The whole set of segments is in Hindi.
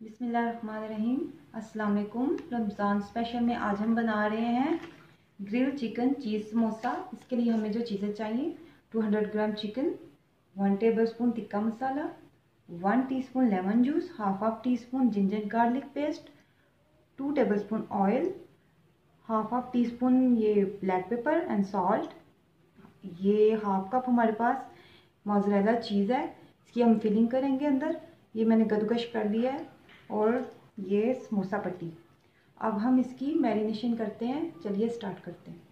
बिसमीम वालेकुम रमज़ान स्पेशल में आज हम बना रहे हैं ग्रिल चिकन चीज़ समोसा। इसके लिए हमें जो चीज़ें चाहिए 200 gram chicken, one tablespoon tikka masala, one teaspoon lemon juice, half half teaspoon ginger garlic paste, two tablespoon oil, half half teaspoon ये ब्लैक पेपर एंड सॉल्ट। ये हाफ़ कप हमारे पास मोजरेला चीज़ है। इसकी हम फिलिंग करेंगे अंदर। ये मैंने गदगश कर लिया है। और ये समोसा पट्टी। अब हम इसकी मैरिनेशन करते हैं। चलिए स्टार्ट करते हैं।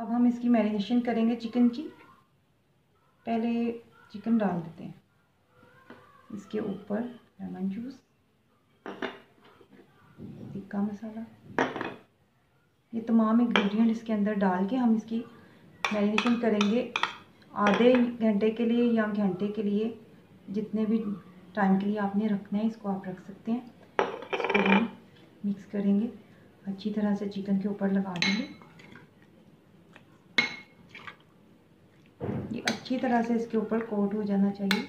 अब हम इसकी मैरिनेशन करेंगे चिकन की। पहले चिकन डाल देते हैं। इसके ऊपर लेमन जूस टिक्का मसाला। ये तमाम इंग्रेडिएंट इसके अंदर डाल के हम इसकी मैरिनेशन करेंगे। आधे घंटे के लिए या घंटे के लिए जितने भी टाइम के लिए आपने रखना है, इसको आप रख सकते हैं। इसको हम मिक्स करेंगे। अच्छी तरह से चिकन के ऊपर लगा देंगे। ये अच्छी तरह से इसके ऊपर कोट हो जाना चाहिए।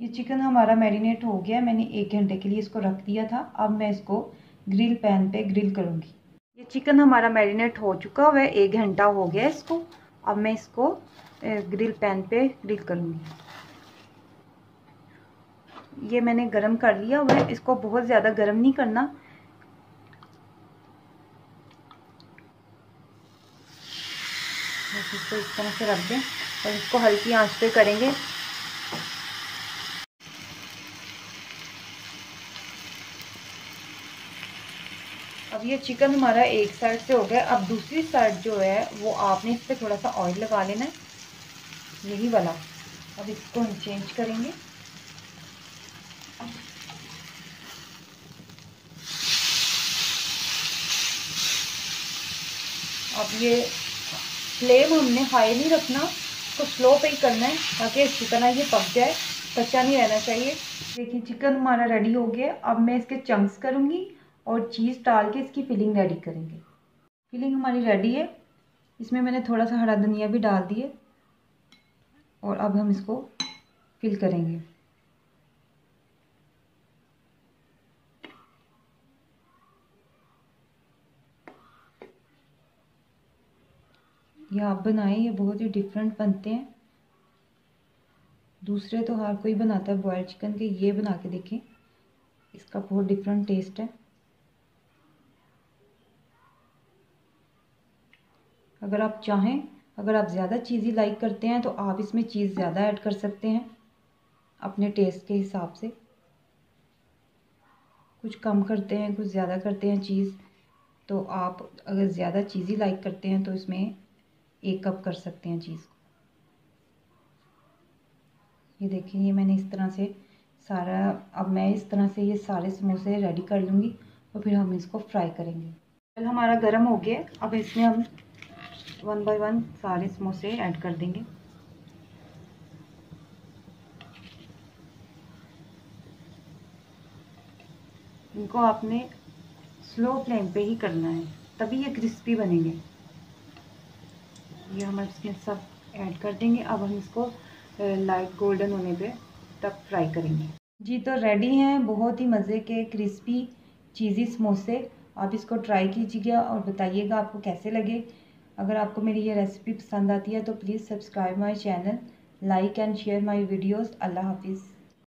ये चिकन हमारा मैरिनेट हो गया। मैंने एक घंटे के लिए इसको रख दिया था। अब मैं इसको ग्रिल पैन पे ग्रिल करूँगी। ये चिकन हमारा मैरिनेट हो चुका हुआ है, एक घंटा हो गया इसको। अब मैं इसको ग्रिल पैन पे ग्रिल करूँगी। ये मैंने गरम कर लिया हुआ है, इसको बहुत ज़्यादा गरम नहीं करना। इसको इस तरह से रख दें और इसको हल्की आँच पे करेंगे। अब ये चिकन हमारा एक साइड से हो गया। अब दूसरी साइड जो है, वो आपने इस पर थोड़ा सा ऑयल लगा लेना है। यही वाला। अब इसको हम चेंज करेंगे। अब ये फ्लेम हमने हाई नहीं रखना तो स्लो पे ही करना है, ताकि चिकन ये पक जाए कच्चा नहीं रहना चाहिए। देखिए, चिकन हमारा रेडी हो गया। अब मैं इसके चंक्स करूँगी। और चीज़ डाल के इसकी फिलिंग रेडी करेंगे। फिलिंग हमारी रेडी है। इसमें मैंने थोड़ा सा हरा धनिया भी डाल दिए और अब हम इसको फिल करेंगे। ये आप बनाएँ, ये बहुत ही डिफरेंट बनते हैं। दूसरे तो हर कोई बनाता है बॉयल चिकन के ये बना के देखें, इसका बहुत डिफरेंट टेस्ट है। अगर आप चाहें, अगर आप ज़्यादा चीज़ी लाइक करते हैं तो आप इसमें चीज़ ज़्यादा ऐड कर सकते हैं, अपने टेस्ट के हिसाब से। कुछ कम करते हैं, कुछ ज़्यादा करते हैं चीज़ तो आप अगर ज़्यादा चीज़ी लाइक करते हैं तो इसमें एक कप कर सकते हैं चीज़ को। ये देखिए, ये मैंने इस तरह से सारा, अब मैं इस तरह से ये सारे समोसे रेडी कर लूँगी, और फिर हम इसको फ्राई करेंगे। कल हमारा गर्म हो गया, अब इसमें हम वन बाय वन सारे समोसे ऐड कर देंगे। इनको आपने स्लो फ्लेम पे ही करना है, तभी ये क्रिस्पी बनेंगे। ये हम इसमें सब ऐड कर देंगे। अब हम इसको लाइट गोल्डन होने पे तक फ्राई करेंगे। जी तो रेडी हैं। बहुत ही मज़े के क्रिस्पी चीज़ी समोसे। आप इसको ट्राई कीजिएगा और बताइएगा आपको कैसे लगे। अगर आपको मेरी ये रेसिपी पसंद आती है तो please subscribe my channel like and share my videos अल्लाह हाफिज़.